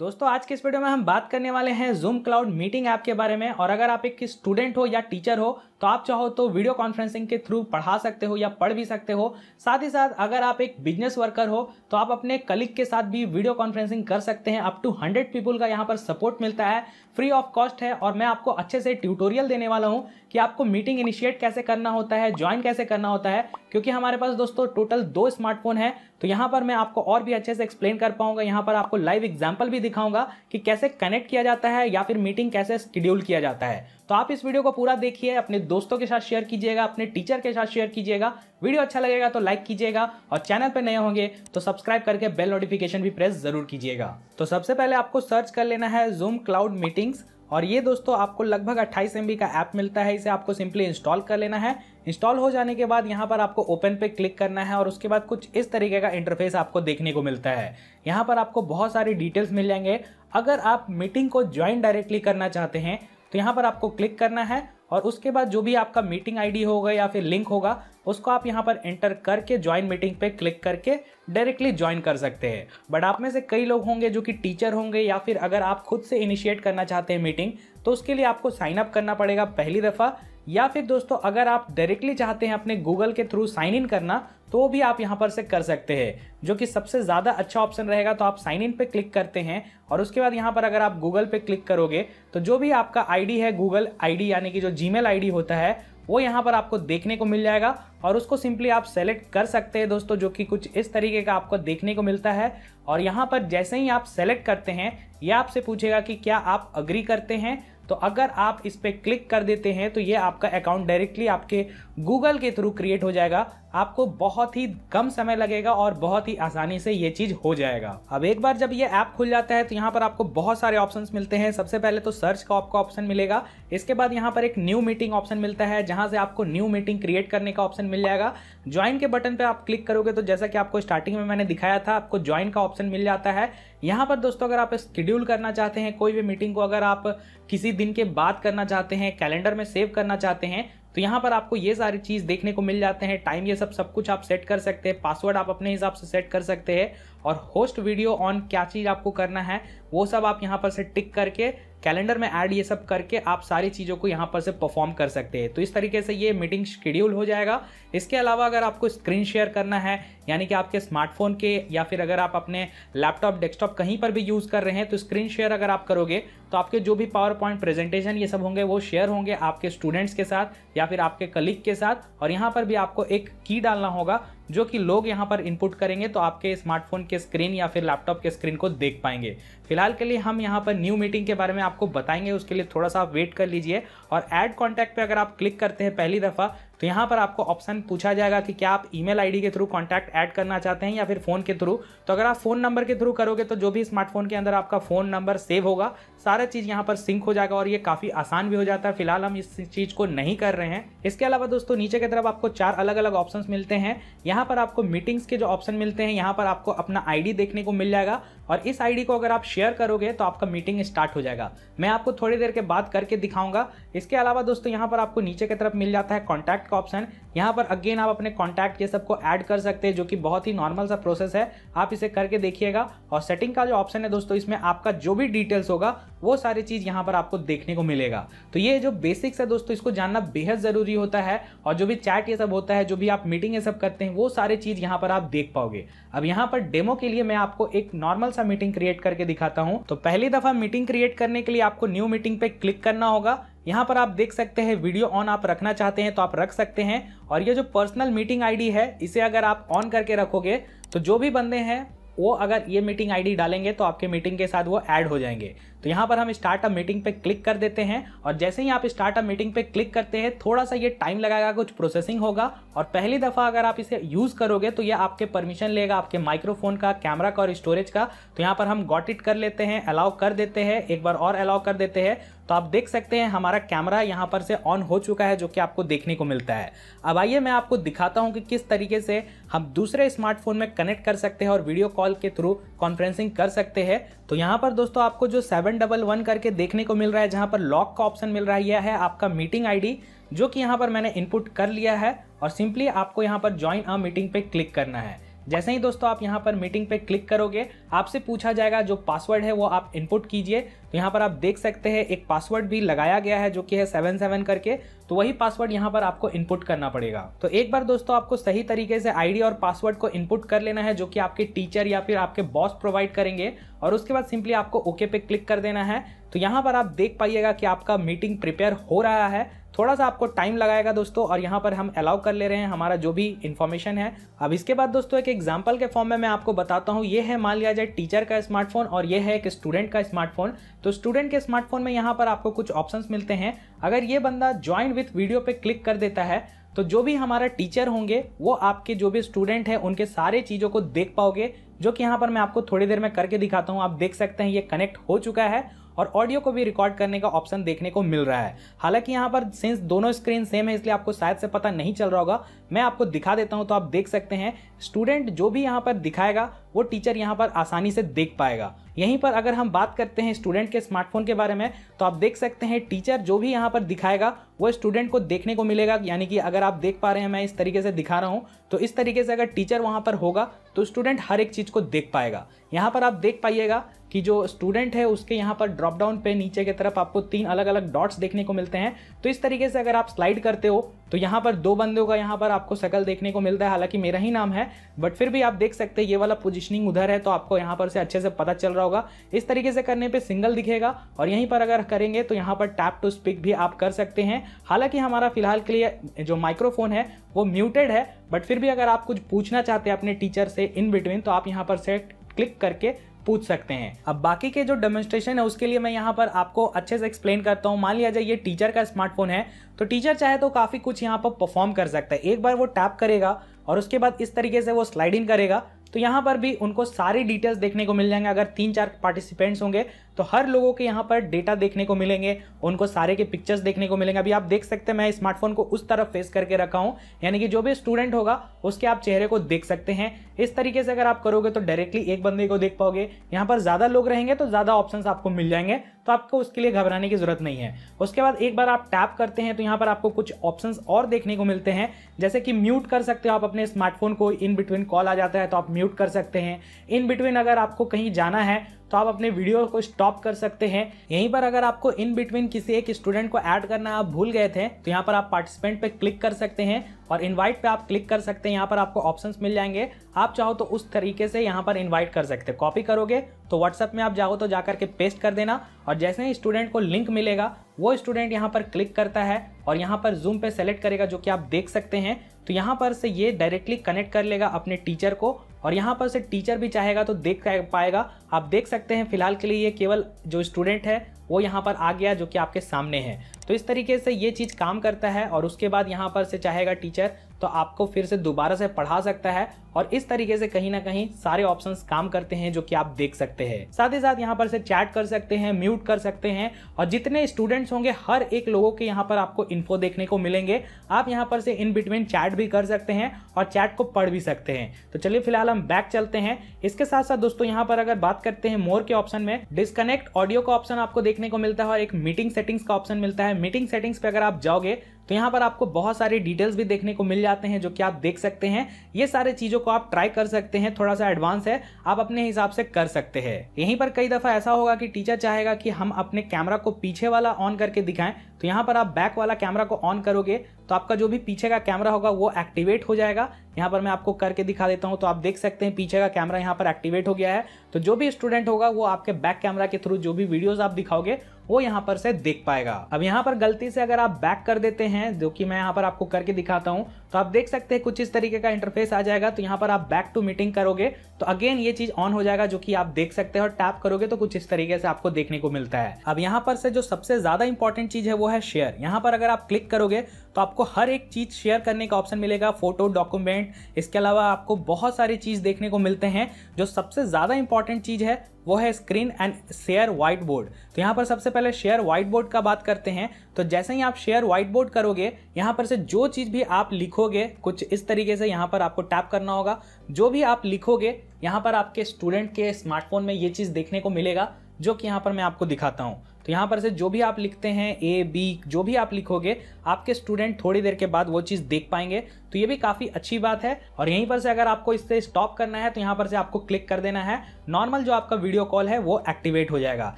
दोस्तों, आज के इस वीडियो में हम बात करने वाले हैं जूम क्लाउड मीटिंग ऐप के बारे में। और अगर आप एक स्टूडेंट हो या टीचर हो तो आप चाहो तो वीडियो कॉन्फ्रेंसिंग के थ्रू पढ़ा सकते हो या पढ़ भी सकते हो। साथ ही साथ, अगर आप एक बिज़नेस वर्कर हो तो आप अपने कलिक के साथ भी वीडियो कॉन्फ्रेंसिंग कर सकते हैं। अप टू हंड्रेड पीपुल का यहाँ पर सपोर्ट मिलता है। फ्री ऑफ़ कॉस्ट है और मैं आपको अच्छे से ट्यूटोरियल देने वाला हूँ कि आपको मीटिंग इनिशिएट कैसे करना होता है ज्वाइन कैसे करना होता है। क्योंकि हमारे पास दोस्तों टोटल दो स्मार्टफ़ोन है तो यहाँ पर मैं आपको और भी अच्छे से एक्सप्लेन कर पाऊँगा। यहाँ पर आपको लाइव एग्ज़ाम्पल भी दिखाऊँगा कि कैसे कनेक्ट किया जाता है या फिर मीटिंग कैसे शेड्यूल किया जाता है। तो आप इस वीडियो को पूरा देखिए, अपने दोस्तों के साथ शेयर कीजिएगा, अपने टीचर के साथ शेयर कीजिएगा। वीडियो अच्छा लगेगा तो लाइक कीजिएगा और चैनल पर नए होंगे तो सब्सक्राइब करके बेल नोटिफिकेशन भी प्रेस ज़रूर कीजिएगा। तो सबसे पहले आपको सर्च कर लेना है जूम क्लाउड मीटिंग्स और ये दोस्तों आपको लगभग अट्ठाईस एम का ऐप मिलता है, इसे आपको सिंपली इंस्टॉल कर लेना है। इंस्टॉल हो जाने के बाद यहाँ पर आपको ओपन पे क्लिक करना है और उसके बाद कुछ इस तरीके का इंटरफेस आपको देखने को मिलता है। यहाँ पर आपको बहुत सारी डिटेल्स मिल जाएँगे। अगर आप मीटिंग को ज्वाइन डायरेक्टली करना चाहते हैं तो यहाँ पर आपको क्लिक करना है और उसके बाद जो भी आपका मीटिंग आईडी होगा या फिर लिंक होगा, उसको आप यहाँ पर एंटर करके ज्वाइन मीटिंग पे क्लिक करके डायरेक्टली ज्वाइन कर सकते हैं। बट आप में से कई लोग होंगे जो कि टीचर होंगे या फिर अगर आप खुद से इनिशिएट करना चाहते हैं मीटिंग तो उसके लिए आपको साइनअप करना पड़ेगा पहली दफ़ा। या फिर दोस्तों, अगर आप डायरेक्टली चाहते हैं अपने गूगल के थ्रू साइन इन करना तो भी आप यहाँ पर से कर सकते हैं। जो कि सबसे ज़्यादा अच्छा ऑप्शन रहेगा तो आप साइन इन पे क्लिक करते हैं और उसके बाद यहाँ पर अगर आप गूगल पे क्लिक करोगे तो जो भी आपका आईडी है गूगल आईडी यानी कि जो जीमेल आईडी होता है, वो यहाँ पर आपको देखने को मिल जाएगा और उसको सिंपली आप सेलेक्ट कर सकते हैं दोस्तों, जो कि कुछ इस तरीके का आपको देखने को मिलता है। और यहाँ पर जैसे ही आप सेलेक्ट करते हैं, यह आपसे पूछेगा कि क्या आप अग्री करते हैं? तो अगर आप इस पर क्लिक कर देते हैं तो ये आपका अकाउंट डायरेक्टली आपके गूगल के थ्रू क्रिएट हो जाएगा। आपको बहुत ही कम समय लगेगा और बहुत ही आसानी से ये चीज़ हो जाएगा। अब एक बार जब ये ऐप खुल जाता है तो यहाँ पर आपको बहुत सारे ऑप्शन मिलते हैं। सबसे पहले तो सर्च का आपको ऑप्शन मिलेगा। इसके बाद यहाँ पर एक न्यू मीटिंग ऑप्शन मिलता है, जहाँ से आपको न्यू मीटिंग क्रिएट करने का ऑप्शन मिल जाएगा। ज्वाइन के बटन पर आप क्लिक करोगे तो जैसा कि आपको स्टार्टिंग में मैंने दिखाया था, आपको ज्वाइन का ऑप्शन मिल जाता है। यहाँ पर दोस्तों, अगर आप शेड्यूल करना चाहते हैं, कोई भी मीटिंग को अगर आप किसी दिन के बाद करना चाहते हैं कैलेंडर में सेव करना चाहते हैं तो यहाँ पर आपको ये सारी चीज़ देखने को मिल जाते हैं। टाइम ये सब सब कुछ आप सेट कर सकते हैं। पासवर्ड आप अपने हिसाब से सेट कर सकते हैं। और होस्ट वीडियो ऑन क्या चीज़ आपको करना है, वो सब आप यहाँ पर से टिक करके कैलेंडर में ऐड ये सब करके आप सारी चीज़ों को यहाँ पर से परफॉर्म कर सकते हैं। तो इस तरीके से ये मीटिंग शेड्यूल हो जाएगा। इसके अलावा अगर आपको स्क्रीन शेयर करना है, यानी कि आपके स्मार्टफ़ोन के, या फिर अगर आप अपने लैपटॉप डेस्कटॉप कहीं पर भी यूज़ कर रहे हैं तो स्क्रीन शेयर अगर आप करोगे तो आपके जो भी पावर पॉइंट प्रेजेंटेशन ये सब होंगे, वो शेयर होंगे आपके स्टूडेंट्स के साथ, या फिर आपके कलीग के साथ, और यहाँ पर भी आपको एक की डालना होगा जो कि लोग यहाँ पर इनपुट करेंगे तो आपके स्मार्टफ़ोन के स्क्रीन या फिर लैपटॉप के स्क्रीन को देख पाएँगे। फ़िलहाल के लिए हम यहाँ पर न्यू मीटिंग के बारे में आपको बताएँगे, उसके लिए थोड़ा सा आप वेट कर लीजिए। और एड कॉन्टैक्ट पर अगर आप क्लिक करते हैं पहली दफ़ा तो यहाँ पर आपको ऑप्शन पूछा जाएगा कि क्या आप ईमेल आईडी के थ्रू कॉन्टैक्ट ऐड करना चाहते हैं या फिर फ़ोन के थ्रू तो अगर आप फ़ोन नंबर के थ्रू करोगे तो जो भी स्मार्टफ़ोन के अंदर आपका फ़ोन नंबर सेव होगा, सारा चीज़ यहाँ पर सिंक हो जाएगा और ये काफ़ी आसान भी हो जाता है। फ़िलहाल हम इस चीज़ को नहीं कर रहे हैं। इसके अलावा दोस्तों, नीचे की तरफ़ आपको चार अलग अलग ऑप्शन मिलते हैं। यहाँ पर आपको मीटिंग्स के जो ऑप्शन मिलते हैं, यहाँ पर आपको अपना आईडी देखने को मिल जाएगा और इस आईडी को अगर आप शेयर करोगे तो आपका मीटिंग स्टार्ट हो जाएगा। मैं आपको थोड़ी देर के बाद करके दिखाऊँगा। इसके अलावा दोस्तों, यहाँ पर आपको नीचे की तरफ़ मिल जाता है कॉन्टैक्ट का ऑप्शन यहाँ पर अगेन आप अपने कॉन्टैक्ट ये सबको ऐड कर सकते हैं, जो कि बहुत ही नॉर्मल सा प्रोसेस है। आप इसे करके देखिएगा। और सेटिंग का जो ऑप्शन है दोस्तों, इसमें आपका जो भी डिटेल्स होगा, वो सारी चीज़ यहाँ पर आपको देखने को मिलेगा। तो ये जो बेसिक्स है दोस्तों, इसको जानना बेहद ज़रूरी होता है। और जो भी चैट ये सब होता है, जो भी आप मीटिंग ये सब करते हैं, वो सारी चीज़ यहाँ पर आप देख पाओगे। अब यहाँ पर डेमो के लिए मैं आपको एक नॉर्मल सा मीटिंग क्रिएट करके दिखाता हूँ। तो पहली दफ़ा मीटिंग क्रिएट करने के लिए आपको न्यू मीटिंग पे क्लिक करना होगा। यहाँ पर आप देख सकते हैं, वीडियो ऑन आप रखना चाहते हैं तो आप रख सकते हैं। और ये जो पर्सनल मीटिंग आईडी है, इसे अगर आप ऑन करके रखोगे तो जो भी बंदे हैं, वो अगर ये मीटिंग आईडी डालेंगे तो आपके मीटिंग के साथ वो ऐड हो जाएँगे। तो यहाँ पर हम स्टार्टअप मीटिंग पे क्लिक कर देते हैं और जैसे ही आप स्टार्टअप मीटिंग पे क्लिक करते हैं, थोड़ा सा ये टाइम लगाएगा, कुछ प्रोसेसिंग होगा और पहली दफ़ा अगर आप इसे यूज़ करोगे तो ये आपके परमिशन लेगा, आपके माइक्रोफोन का कैमरा का और स्टोरेज का। तो यहाँ पर हम गॉट इट कर लेते हैं अलाउ कर देते हैं, एक बार और अलाउ कर देते हैं। तो आप देख सकते हैं हमारा कैमरा यहाँ पर से ऑन हो चुका है, जो कि आपको देखने को मिलता है। अब आइए मैं आपको दिखाता हूँ कि किस तरीके से हम दूसरे स्मार्टफ़ोन में कनेक्ट कर सकते हैं और वीडियो कॉल के थ्रू कॉन्फ्रेंसिंग कर सकते हैं। तो यहाँ पर दोस्तों आपको जो सेवन डबल वन करके देखने को मिल रहा है, जहाँ पर लॉक का ऑप्शन मिल रहा है, यह है आपका मीटिंग आईडी जो कि यहाँ पर मैंने इनपुट कर लिया है और सिंपली आपको यहाँ पर ज्वाइन अ मीटिंग पे क्लिक करना है। जैसे ही दोस्तों आप यहाँ पर मीटिंग पे क्लिक करोगे, आपसे पूछा जाएगा जो पासवर्ड है वो आप इनपुट कीजिए। तो यहाँ पर आप देख सकते हैं, एक पासवर्ड भी लगाया गया है जो कि है सेवन सेवन करके। तो वही पासवर्ड यहाँ पर आपको इनपुट करना पड़ेगा। तो एक बार दोस्तों आपको सही तरीके से आईडी और पासवर्ड को इनपुट कर लेना है जो कि आपके टीचर या फिर आपके बॉस प्रोवाइड करेंगे। और उसके बाद सिंपली आपको ओके पे क्लिक कर देना है। तो यहाँ पर आप देख पाइएगा कि आपका मीटिंग प्रिपेयर हो रहा है। थोड़ा सा आपको टाइम लगाएगा दोस्तों और यहाँ पर हम अलाउ कर ले रहे हैं हमारा जो भी इन्फॉर्मेशन है। अब इसके बाद दोस्तों एक एग्ज़ाम्पल के फॉर्म में मैं आपको बताता हूँ। ये है मान लिया जाए टीचर का स्मार्टफ़ोन और ये है एक स्टूडेंट का स्मार्टफ़ोन तो स्टूडेंट के स्मार्टफ़ोन में यहाँ पर आपको कुछ ऑप्शंस मिलते हैं। अगर ये बंदा ज्वाइन विथ वीडियो पे क्लिक कर देता है तो जो भी हमारा टीचर होंगे, वो आपके जो भी स्टूडेंट हैं, उनके सारे चीज़ों को देख पाओगे, जो कि यहाँ पर मैं आपको थोड़ी देर में करके दिखाता हूँ। आप देख सकते हैं ये कनेक्ट हो चुका है और ऑडियो को भी रिकॉर्ड करने का ऑप्शन देखने को मिल रहा है। हालाँकि यहाँ पर सिंस दोनों स्क्रीन सेम है, इसलिए आपको शायद से पता नहीं चल रहा होगा। मैं आपको दिखा देता हूँ तो आप देख सकते हैं। स्टूडेंट जो भी यहाँ पर दिखाएगा वो टीचर यहाँ पर आसानी से देख पाएगा। यहीं पर अगर हम बात करते हैं स्टूडेंट के स्मार्टफ़ोन के बारे में तो आप देख सकते हैं टीचर जो भी यहाँ पर दिखाएगा, वो स्टूडेंट को देखने को मिलेगा। यानी कि अगर आप देख पा रहे हैं, मैं इस तरीके से दिखा रहा हूँ तो इस तरीके से अगर टीचर वहाँ पर होगा तो स्टूडेंट हर एक चीज़ को देख पाएगा। यहाँ पर आप देख पाइएगा कि जो स्टूडेंट है, उसके यहाँ पर ड्रॉप डाउन पे नीचे की तरफ़ आपको तीन अलग अलग डॉट्स देखने को मिलते हैं। तो इस तरीके से अगर आप स्लाइड करते हो तो यहाँ पर दो बंदों का यहाँ पर आपको शकल देखने को मिलता है। हालाँकि मेरा ही नाम है बट फिर भी आप देख सकते हैं, ये वाला पोजिशनिंग उधर है तो आपको यहाँ पर से अच्छे से पता चल रहा होगा। इस तरीके से करने पर सिंगल दिखेगा और यहीं पर अगर करेंगे तो यहाँ पर टैप टू स्पीक भी आप कर सकते हैं। हालाँकि हमारा फ़िलहाल के लिए जो माइक्रोफोन है, वो म्यूटेड है बट फिर भी अगर आप कुछ पूछना चाहते हैं अपने टीचर से इन बिटवीन तो आप यहाँ पर से क्लिक करके पूछ सकते हैं। अब बाकी के जो डेमोन्स्ट्रेशन है, उसके लिए मैं यहाँ पर आपको अच्छे से एक्सप्लेन करता हूँ। मान लिया जाए, ये टीचर का स्मार्टफ़ोन है तो टीचर चाहे तो काफ़ी कुछ यहाँ पर परफॉर्म कर सकता है। एक बार वो टैप करेगा और उसके बाद इस तरीके से वो स्लाइड इन करेगा। तो यहाँ पर भी उनको सारी डिटेल्स देखने को मिल जाएँगे। अगर तीन चार पार्टिसिपेंट्स होंगे तो हर लोगों के यहाँ पर डेटा देखने को मिलेंगे, उनको सारे के पिक्चर्स देखने को मिलेंगे। अभी आप देख सकते हैं, मैं स्मार्टफ़ोन को उस तरफ़ फेस करके रखा हूँ, यानी कि जो भी स्टूडेंट होगा, उसके आप चेहरे को देख सकते हैं। इस तरीके से अगर आप करोगे तो डायरेक्टली एक बंदे को देख पाओगे। यहाँ पर ज़्यादा लोग रहेंगे तो ज़्यादा ऑप्शन आपको मिल जाएँगे तो आपको उसके लिए घबराने की ज़रूरत नहीं है। उसके बाद एक बार आप टैप करते हैं तो यहाँ पर आपको कुछ ऑप्शंस और देखने को मिलते हैं। जैसे कि म्यूट कर सकते हो आप अपने स्मार्टफ़ोन को इन बिटवीन कॉल आ जाता है तो आप म्यूट कर सकते हैं। इन बिटवीन अगर आपको कहीं जाना है तो आप अपने वीडियो को स्टॉप कर सकते हैं। यहीं पर अगर आपको इन बिटवीन किसी एक स्टूडेंट को ऐड करना आप भूल गए थे तो यहाँ पर आप पार्टिसिपेंट पे क्लिक कर सकते हैं और इनवाइट पे आप क्लिक कर सकते हैं। यहाँ पर आपको ऑप्शंस मिल जाएँगे। आप चाहो तो उस तरीके से यहाँ पर इन्वाइट कर सकते हैं। कॉपी करोगे तो व्हाट्सएप में आप जाओ तो जाकर के पेस्ट कर देना और जैसे ही स्टूडेंट को लिंक मिलेगा, वो स्टूडेंट यहाँ पर क्लिक करता है और यहाँ पर जूम पे सेलेक्ट करेगा जो कि आप देख सकते हैं। तो यहाँ पर से ये डायरेक्टली कनेक्ट कर लेगा अपने टीचर को और यहाँ पर से टीचर भी चाहेगा तो देख पाएगा। आप देख सकते हैं फ़िलहाल के लिए ये केवल जो स्टूडेंट है, वो यहाँ पर आ गया जो कि आपके सामने है। तो इस तरीके से ये चीज़ काम करता है और उसके बाद यहाँ पर से चाहेगा टीचर तो आपको फिर से दोबारा से पढ़ा सकता है और इस तरीके से कहीं ना कहीं सारे ऑप्शन काम करते हैं जो कि आप देख सकते हैं। साथ ही साथ यहाँ पर से चैट कर सकते हैं म्यूट कर सकते हैं और जितने स्टूडेंट्स होंगे, हर एक लोगों के यहाँ पर आपको इन्फो देखने को मिलेंगे। आप यहाँ पर से इन बिटवीन चैट भी कर सकते हैं और चैट को पढ़ भी सकते हैं। तो चलिए फ़िलहाल हम बैक चलते हैं। इसके साथ साथ दोस्तों, यहाँ पर अगर बात करते हैं मोर के ऑप्शन में डिस्कनेक्ट ऑडियो का ऑप्शन आपको देखने को मिलता है और एक मीटिंग सेटिंग्स का ऑप्शन मिलता है। मीटिंग सेटिंग्स पे अगर आप जाओगे तो यहाँ पर आपको बहुत सारे डिटेल्स भी देखने को मिल जाते हैं जो कि आप देख सकते हैं। ये सारे चीज़ों को आप ट्राई कर सकते हैं, थोड़ा सा एडवांस है, आप अपने हिसाब से कर सकते हैं। यहीं पर कई दफ़ा ऐसा होगा कि टीचर चाहेगा कि हम अपने कैमरा को पीछे वाला ऑन करके दिखाएँ तो यहाँ पर आप बैक वाला कैमरा को ऑन करोगे तो आपका जो भी पीछे का कैमरा होगा वो एक्टिवेट हो जाएगा। यहाँ पर मैं आपको करके दिखा देता हूँ तो आप देख सकते हैं पीछे का कैमरा यहाँ पर एक्टिवेट हो गया है। तो जो भी स्टूडेंट होगा वो आपके बैक कैमरा के थ्रू जो भी वीडियोज़ आप दिखाओगे वो यहाँ पर से देख पाएगा। अब यहाँ पर गलती से अगर आप बैक कर देते हैं, जो कि मैं यहाँ पर आपको करके दिखाता हूँ तो आप देख सकते हैं कुछ इस तरीके का इंटरफेस आ जाएगा। तो यहाँ पर आप बैक टू मीटिंग करोगे। तो अगेन ये चीज़ ऑन हो जाएगा, जो कि आप देख सकते हैं और टैप करोगे तो कुछ इस तरीके से आपको देखने को मिलता है। अब यहाँ पर से जो सबसे ज़्यादा इंपॉर्टेंट चीज़ है वो है शेयर यहाँ पर अगर आप क्लिक करोगे तो आपको हर एक चीज़ शेयर करने का ऑप्शन मिलेगा फ़ोटो डॉक्यूमेंट इसके अलावा आपको बहुत सारी चीज़ देखने को मिलते हैं। जो सबसे ज़्यादा इंपॉर्टेंट चीज़ है, वो है screen and share white board तो यहाँ पर सबसे पहले शेयर व्हाइट बोर्ड का बात करते हैं। तो जैसे ही आप शेयर व्हाइट बोर्ड करोगे, यहाँ पर से जो चीज़ भी आप लिखोगे, कुछ इस तरीके से यहाँ पर आपको टैप करना होगा। जो भी आप लिखोगे, यहाँ पर आपके स्टूडेंट के स्मार्टफ़ोन में ये चीज़ देखने को मिलेगा, जो कि यहाँ पर मैं आपको दिखाता हूँ। तो यहाँ पर से जो भी आप लिखते हैं ए बी जो भी आप लिखोगे, आपके स्टूडेंट थोड़ी देर के बाद वो चीज़ देख पाएँगे। तो ये भी काफ़ी अच्छी बात है। और यहीं पर से अगर आपको इससे स्टॉप करना है तो यहाँ पर से आपको क्लिक कर देना है। नॉर्मल जो आपका वीडियो कॉल है, वो एक्टिवेट हो जाएगा।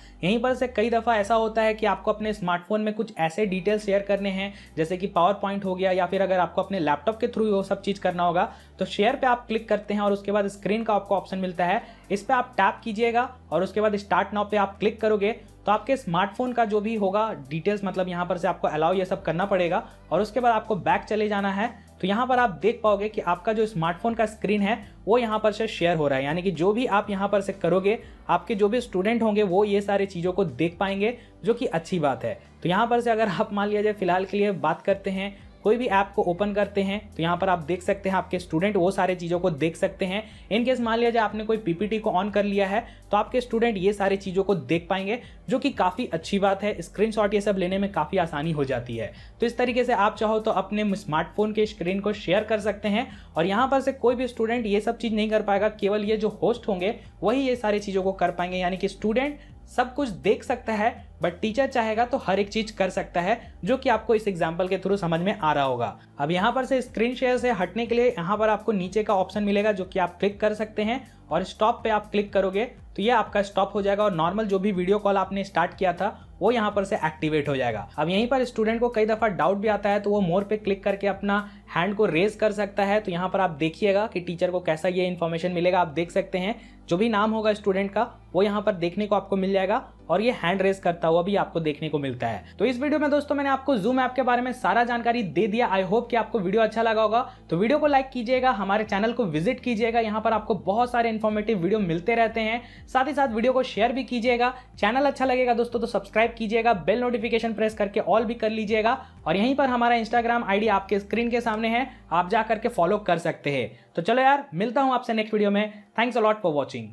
यहीं पर से कई दफ़ा ऐसा होता है कि आपको अपने स्मार्टफ़ोन में कुछ ऐसे डिटेल शेयर करने हैं, जैसे कि पावर पॉइंट हो गया, या फिर अगर आपको अपने लैपटॉप के थ्रू वो सब चीज़ करना होगा तो शेयर पर आप क्लिक करते हैं और उसके बाद स्क्रीन का आपको ऑप्शन मिलता है। इस पर आप टैप कीजिएगा और उसके बाद स्टार्ट नाव पे आप क्लिक करोगे तो आपके स्मार्टफ़ोन का जो भी होगा डिटेल्स मतलब यहाँ पर से आपको अलाउ ये सब करना पड़ेगा और उसके बाद आपको बैक चले जाना है। तो यहाँ पर आप देख पाओगे कि आपका जो स्मार्टफ़ोन का स्क्रीन है, वो यहाँ पर से शेयर हो रहा है। यानी कि जो भी आप यहाँ पर से करोगे, आपके जो भी स्टूडेंट होंगे, वो ये सारी चीज़ों को देख पाएँगे, जो कि अच्छी बात है। तो यहाँ पर से अगर आप मान लिया जाए, फ़िलहाल के लिए बात करते हैं कोई भी ऐप को ओपन करते हैं तो यहाँ पर आप देख सकते हैं, आपके स्टूडेंट वो सारे चीज़ों को देख सकते हैं। इन केस मान लिया जाए आपने कोई पीपीटी को ऑन कर लिया है तो आपके स्टूडेंट ये सारी चीज़ों को देख पाएँगे, जो कि काफ़ी अच्छी बात है। स्क्रीनशॉट ये सब लेने में काफ़ी आसानी हो जाती है। तो इस तरीके से आप चाहो तो अपने स्मार्टफ़ोन के स्क्रीन को शेयर कर सकते हैं, और यहाँ पर से कोई भी स्टूडेंट ये सब चीज़ नहीं कर पाएगा, केवल ये जो होस्ट होंगे, वही ये सारी चीज़ों को कर पाएँगे। यानी कि स्टूडेंट सब कुछ देख सकता है बट टीचर चाहेगा तो हर एक चीज़ कर सकता है, जो कि आपको इस एग्ज़ाम्पल के थ्रू समझ में आ रहा होगा। अब यहाँ पर से स्क्रीन शेयर से हटने के लिए यहाँ पर आपको नीचे का ऑप्शन मिलेगा, जो कि आप क्लिक कर सकते हैं, और स्टॉप पे आप क्लिक करोगे तो ये आपका स्टॉप हो जाएगा, और नॉर्मल जो भी वीडियो कॉल आपने स्टार्ट किया था, वो यहाँ पर से एक्टिवेट हो जाएगा। अब यहीं पर स्टूडेंट को कई दफ़ा डाउट भी आता है तो वो मोर पे क्लिक करके अपना हैंड को रेज कर सकता है। तो यहाँ पर आप देखिएगा कि टीचर को कैसा ये इन्फॉर्मेशन मिलेगा। आप देख सकते हैं, जो भी नाम होगा स्टूडेंट का वो यहाँ पर देखने को आपको मिल जाएगा और ये हैंड रेस करता हुआ भी आपको देखने को मिलता है। तो इस वीडियो में दोस्तों मैंने आपको जूम ऐप के बारे में सारा जानकारी दे दिया। आई होप कि आपको वीडियो अच्छा लगा होगा। तो वीडियो को लाइक कीजिएगा, हमारे चैनल को विज़िट कीजिएगा। यहाँ पर आपको बहुत सारे इन्फॉर्मेटिव वीडियो मिलते रहते हैं। साथ ही साथ वीडियो को शेयर भी कीजिएगा। चैनल अच्छा लगेगा दोस्तों तो सब्सक्राइब कीजिएगा बेल नोटिफिकेशन प्रेस करके ऑल भी कर लीजिएगा। और यहीं पर हमारा इंस्टाग्राम आईडी आपके स्क्रीन के सामने है। आप जा करके फॉलो कर सकते हैं। तो चलो यार, मिलता हूँ आपसे नेक्स्ट वीडियो में। Thanks a lot for watching